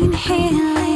rain.